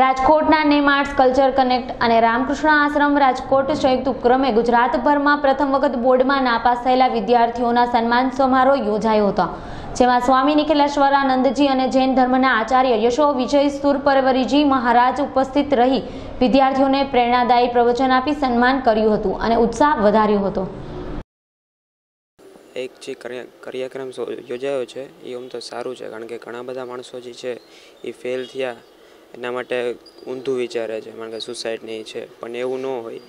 રાજકોટના name arts culture connect અને રામકૃષ્ણ આશ્રમ રાજકોટ સંયુક્ત ઉપક્રમે ગુજરાતભરમાં પ્રથમ વખત બોર્ડમાં નાપાસ થયેલા વિદ્યાર્થીઓના સન્માન સમારોહ યોજાયો હતો, જેમાં સ્વામી નિખિલેશ્વરાનંદજી અને જૈન ધર્મના આચાર્ય યશો વિજય સુરપરવરીજી મહારાજ ઉપસ્થિત રહી વિદ્યાર્થીઓને પ્રેરણાદાયી પ્રવચન આપી સન્માન કર્યું હતું અને ઉત્સાહ વધાર્યો હતો. એક જે કાર્યક્રમ યોજાયો છે, એ આમ તો સારું છે, કારણ કે ઘણા બધા માણસો જે છે, એ ફેલ થયા એના માટે ઊંધું વિચારે છે કારણ કે સુસાઇડને એ છે, પણ એવું ન હોય.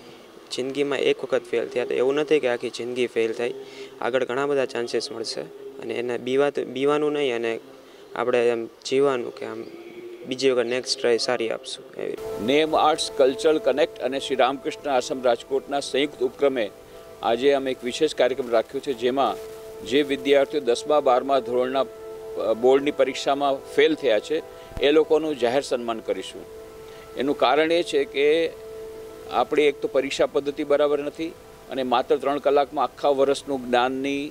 જિંદગીમાં એક વખત ફેલ થયા તો એવું નથી કે આખી જિંદગી ફેલ થાય આગળ ઘણા બધા ચાન્સીસ મળશે. અને એને બીવા બીવાનું નહીં અને આપણે એમ જીવવાનું કે આમ બીજી વખત નેક્સ્ટ ટ્રાય સારી આપશું નેમ આર્ટ્સ કલ્ચરલ કનેક્ટ અને શ્રી રામકૃષ્ણ આશ્રમ રાજકોટના સંયુક્ત ઉપક્રમે આજે અમે એક વિશેષ કાર્યક્રમ રાખ્યો છે, જેમાં જે વિદ્યાર્થીઓ દસમા, બારમા ધોરણના બોર્ડની પરીક્ષામાં ફેલ થયા છે, એ લોકોનું જાહેર સન્માન કરીશું. એનું કારણ એ છે કે આપણી એક તો પરીક્ષા પદ્ધતિ બરાબર નથી અને માત્ર ત્રણ કલાકમાં આખા વર્ષનું જ્ઞાનની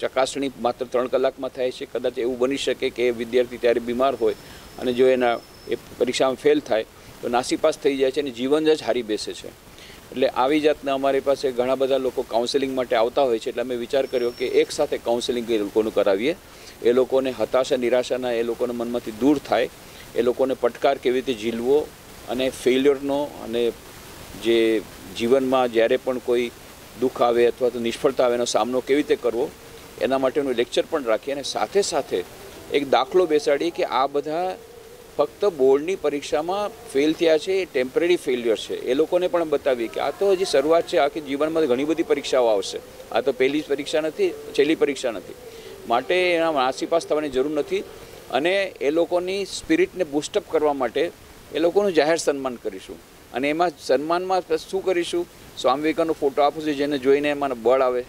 ચકાસણી માત્ર ત્રણ કલાકમાં થાય છે. કદાચ એવું બની શકે કે એ વિદ્યાર્થી ત્યારે બીમાર હોય અને જો એના, એ પરીક્ષામાં ફેલ થાય, તો નાસીપાસ થઈ જાય છે અને જીવન જ હારી બેસે છે. એટલે આવી જાતના અમારી પાસે ઘણા બધા લોકો કાઉન્સેલિંગ માટે આવતા હોય છે. એટલે અમે વિચાર કર્યો કે એક સાથે કાઉન્સેલિંગ એ લોકોનું કરાવીએ. એ લોકોને હતાશા, નિરાશાના એ લોકોના મનમાંથી દૂર થાય, એ લોકોને પડકાર કેવી રીતે ઝીલવો અને ફેલ્યોરનો અને જે જીવનમાં જ્યારે પણ કોઈ દુઃખ આવે અથવા તો નિષ્ફળતા આવે એનો સામનો કેવી રીતે કરવો, એના માટેનું લેક્ચર પણ રાખીએ અને સાથે સાથે એક દાખલો બેસાડીએ કે આ બધા ફક્ત બોર્ડની પરીક્ષામાં ફેલ થયા છે, એ ટેમ્પરરી ફેલ્યોર છે. એ લોકોને પણ બતાવીએ કે આ તો હજી શરૂઆત છે, આખી જીવનમાં ઘણી બધી પરીક્ષાઓ આવશે. આ તો પહેલી જ પરીક્ષા નથી, છેલ્લી પરીક્ષા નથી. માટે એના નાસીપાસ થવાની જરૂર નથી અને એ લોકોની સ્પિરિટને બુસ્ટઅપ કરવા માટે એ લોકોનું જાહેર સન્માન કરીશું. અને એમાં સન્માનમાં શું કરીશું? સ્વામી વિવેકાનંદનો ફોટો આપું છું, જેને જોઈને એમાં બળ આવે.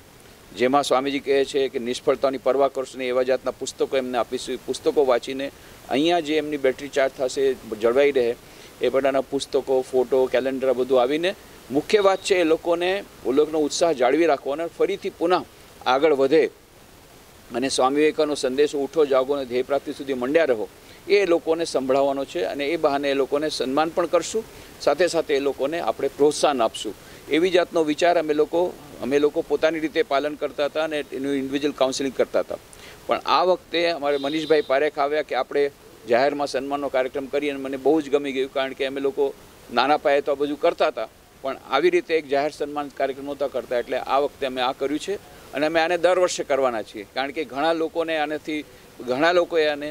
જેમાં સ્વામીજી કહે છે કે નિષ્ફળતાની પરવા કરશો નહીં, એવા જાતના પુસ્તકો એમને આપીશું. પુસ્તકો વાંચીને અહીંયા જે એમની બેટરી ચાર્જ થશે, જળવાઈ રહે, એ બધાના પુસ્તકો ફોટો કેલેન્ડર બધું આવીને મુખ્ય વાત છે એ લોકોને એ લોકોનો ઉત્સાહ જાળવી રાખવો અને ફરીથી પુનઃ આગળ વધે અને સ્વામી વિવેકાનો સંદેશો ઉઠો, જાગો અને ધ્યેય પ્રાપ્તિ સુધી મંડ્યા રહો. એ લોકોને સંભળાવવાનો છે અને એ બહાને એ લોકોને સન્માન પણ કરશું. સાથે સાથે એ લોકોને આપણે પ્રોત્સાહન આપશું. એવી જાતનો વિચાર અમે લોકો અમે લોકો પોતાની રીતે પાલન કરતા હતા અને એનું ઇન્ડિવિજ્યુઅલ કાઉન્સિલિંગ કરતા હતા. પણ આ વખતે અમારે મનીષભાઈ પારેખ આવ્યા કે આપણે જાહેરમાં સન્માનનો કાર્યક્રમ કરીએ અને મને બહુ જ ગમી ગયું કારણ કે અમે લોકો નાના પાયે તો આ બધું કરતા હતા. પણ આવી રીતે એક જાહેર સન્માન કાર્યક્રમ નહોતા કરતા એટલે આ વખતે અમે આ કર્યું છે. અને અમે આને દર વર્ષે કરવાના છીએ. કારણ કે ઘણા લોકોને આનાથી, ઘણા લોકોએ આને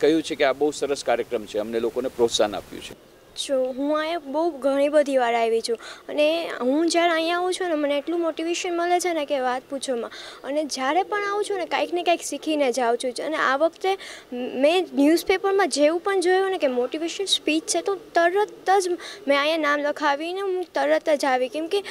કહ્યું છે કે આ બહુ સરસ કાર્યક્રમ છે. અમને લોકોને પ્રોત્સાહન આપ્યું છે. છું હું અહીંયા બહુ ઘણી બધી વાર આવી છું. અને હું જ્યારે અહીંયા આવું છું ને, મને એટલું મોટિવેશન મળે છે ને કે વાત પૂછોમાં અને જ્યારે પણ આવું છું ને, કાંઈક ને કાંઈક શીખીને જાઉં છું. અને આ વખતે મેં ન્યૂઝપેપરમાં જેવું પણ જોયું ને કે મોટિવેશન સ્પીચ છે, તો તરત જ મેં અહીંયા નામ લખાવીને હું તરત જ આવી. કેમ કે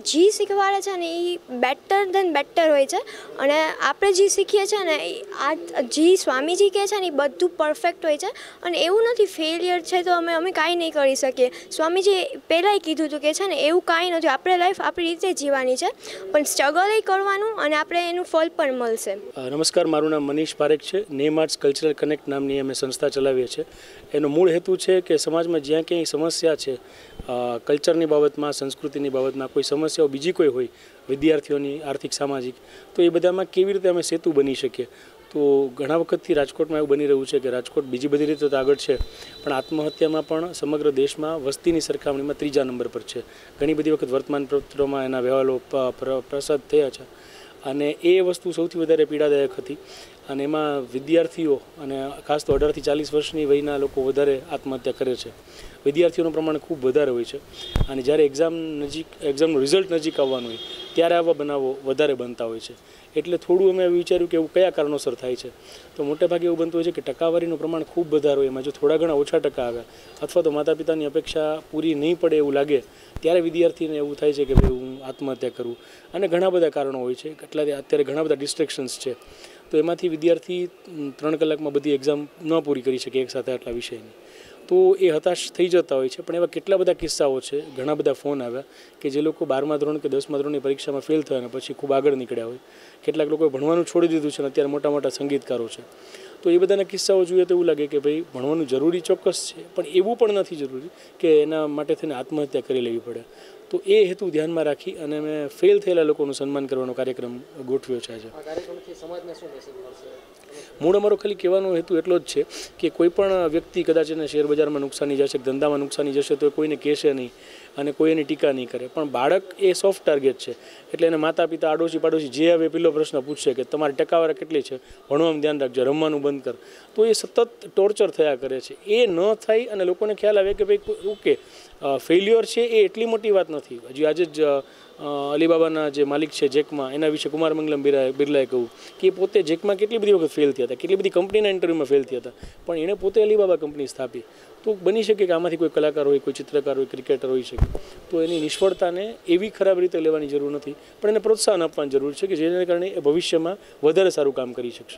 જી શીખવાડે છે ને એ બેટર ધેન બેટર હોય છે. અને આપણે જે શીખીએ છીએ ને આ જે સ્વામીજી કહે છે ને એ બધું પરફેક્ટ હોય છે. અને એવું નથી ફેલિયર છે તો અમે અમે કાંઈ નહીં કરી શકીએ. સ્વામીજી પહેલાંય કીધું હતું કે છે ને એવું કાંઈ નથી. આપણે લાઈફ આપણી રીતે જીવવાની છે. પણ સ્ટ્રગલ કરવાનું અને આપણે એનું ફળ પણ મળશે. નમસ્કાર, મારું નામ મનીષ પારેખ છે. નેમ આર્ટ્સ કલ્ચરલ કનેક્ટ નામની અમે સંસ્થા ચલાવીએ છીએ. એનો મૂળ હેતુ છે કે સમાજમાં જ્યાં ક્યાંય સમસ્યા છે કલ્ચરની બાબતમાં, સંસ્કૃતિની બાબતમાં કોઈ સમસ્યાઓ બીજી કોઈ હોય, વિદ્યાર્થીઓની આર્થિક, સામાજિક, તો એ બધામાં કેવી રીતે અમે સેતુ બની શકીએ? તો ઘણા વખતથી રાજકોટમાં એવું બની રહ્યું છે કે રાજકોટ બીજી બધી રીતે તો આગળ છે, પણ આત્મહત્યામાં પણ સમગ્ર દેશમાં વસ્તીની સરખામણીમાં ત્રીજા નંબર પર છે. ઘણી બધી વખત વર્તમાન પત્રોમાં એના અહેવાલો પ- પ્રસાદ થયા છે. અને એ વસ્તુ સૌથી વધારે પીડાદાયક હતી. અને એમાં વિદ્યાર્થીઓ અને ખાસ તો અઢારથી ચાલીસ વર્ષની વયના લોકો વધારે આત્મહત્યા કરે છે. વિદ્યાર્થીઓનું પ્રમાણ ખૂબ વધારે હોય છે. અને જ્યારે એક્ઝામ નજીક, એક્ઝામનું રિઝલ્ટ નજીક આવવાનું હોય, ત્યારે આવા બનાવો વધારે બનતા હોય છે. એટલે થોડું અમે વિચાર્યું કે એવું કયા કારણોસર થાય છે. તો મોટેભાગે એવું બનતું હોય છે કે ટકાવારીનું પ્રમાણ ખૂબ વધારે હોય. એમાં જો થોડા ઘણા ઓછા ટકા આવ્યા અથવા તો માતા પિતાની અપેક્ષા પૂરી નહીં પડે એવું લાગે, ત્યારે વિદ્યાર્થીને એવું થાય છે કે ભાઈ આત્મહત્યા કરવું. અને ઘણા બધા કારણો હોય છે. કેટલા અત્યારે ઘણા બધા ડિસ્ટ્રેક્શન્સ છે. તો એમાંથી વિદ્યાર્થી ત્રણ કલાકમાં બધી એક્ઝામ ન પૂરી કરી શકે એક સાથે આટલા વિષયની. તો એ હતાશ થઈ જતા હોય છે. પણ એવા કેટલા બધા કિસ્સાઓ છે. ઘણા બધા ફોન આવ્યા કે જે લોકો બારમા ધોરણ કે દસમા ધોરણની પરીક્ષામાં ફેલ થયા અને પછી ખૂબ આગળ નીકળ્યા હોય. કેટલાક લોકોએ ભણવાનું છોડી દીધું છે અને અત્યારે મોટા મોટા સંગીતકારો છે. તો એ બધાના કિસ્સાઓ જોઈએ તો એવું લાગે કે ભાઈ, ભણવાનું જરૂરી ચોક્કસ છે. પણ એવું પણ નથી જરૂરી કે એના માટે થઈને આત્મહત્યા કરી લેવી પડે. તો એ હેતુ ધ્યાનમાં રાખી અને મેં ફેલ થયેલા લોકોનું સન્માન કરવાનો કાર્યક્રમ ગોઠવ્યો છે આજે. મૂળ અમારો ખાલી કહેવાનો હેતુ એટલો જ છે કે કોઈ પણ વ્યક્તિ કદાચ એને શેરબજારમાં નુકસાની જશે, ધંધામાં નુકસાની જશે, તો કોઈને કહેશે નહીં અને કોઈ એની ટીકા નહીં કરે. પણ બાળક એ સોફ્ટ ટાર્ગેટ છે. એટલે એને માતા પિતા આડોશી પાડોશી જે હવે પેલો પ્રશ્ન પૂછશે કે તમારી ટકાવારી કેટલી છે? ભણવામાં ધ્યાન રાખજો, રમવાનું બંધ કર. તો એ સતત ટોર્ચર થયા કરે છે. એ ન થાય અને લોકોને ખ્યાલ આવે કે ભાઈ ઓકે ફેલ્યોર છે એ એટલી મોટી વાત નથી. હજી આજે જ અલીબાબાના જે માલિક છે જેકમાં, એના વિશે કુમાર મંગલમ બિરલાએ બિરલાએ કહ્યું કે પોતે જેકમાં કેટલી બધી વખત ફેલ થયા હતા, કેટલી બધી કંપનીના ઇન્ટરવ્યૂમાં ફેલ થયા હતા, પણ એણે પોતે અલીબાબા કંપની સ્થાપી. તો બની શકે કે આમાંથી કોઈ કલાકાર હોય, કોઈ ચિત્રકાર હોય ક્રિકેટર હોઈ શકે. તો એની નિષ્ફળતાને એવી ખરાબ રીતે લેવાની જરૂર નથી, પણ એને પ્રોત્સાહન આપવાની જરૂર છે કે જેને કારણે એ ભવિષ્યમાં વધારે સારું કામ કરી શકશે.